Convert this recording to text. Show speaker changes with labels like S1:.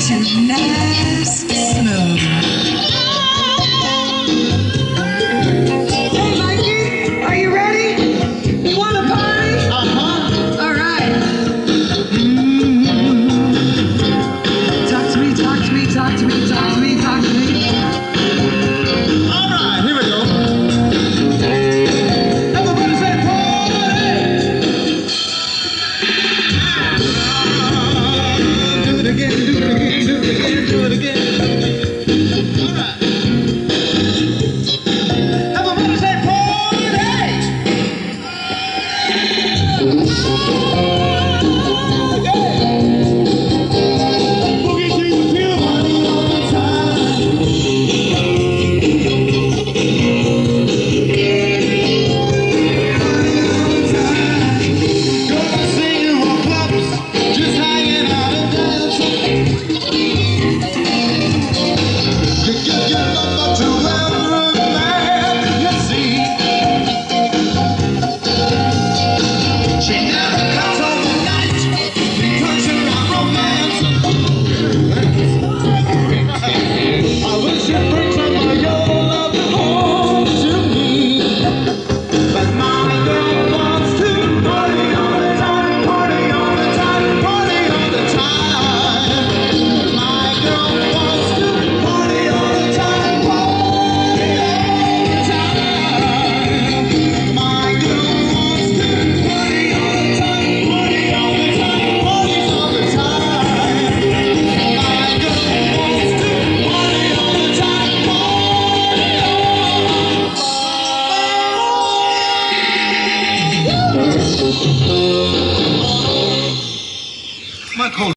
S1: such a.